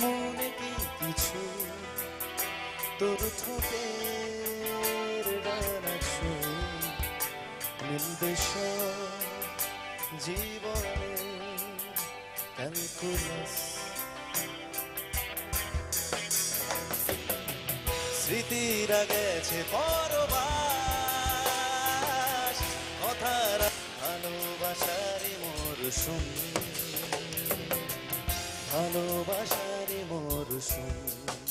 মনে কি কিছু? তোর ঠোঁটের ডানা নির্দেশ জীবনে ক্যালকুলাস স্মৃতিরা গেছে পরবাস। কথারা ভালোবাসারি মরশুম। ভালোবাসা ভালোবাসারি মরশুম